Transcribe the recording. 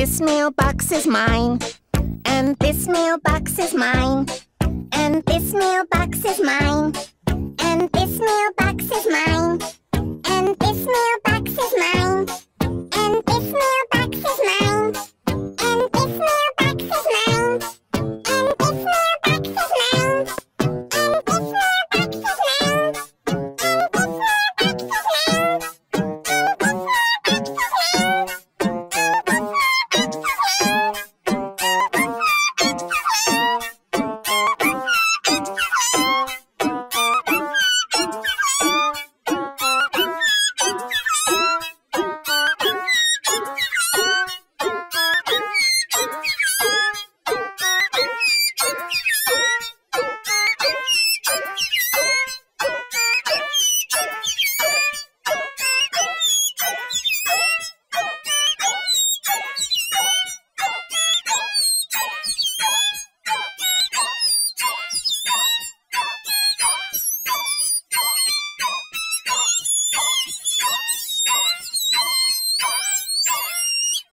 this mailbox is mine. And this mailbox is mine. And this mailbox is mine. And this mailbox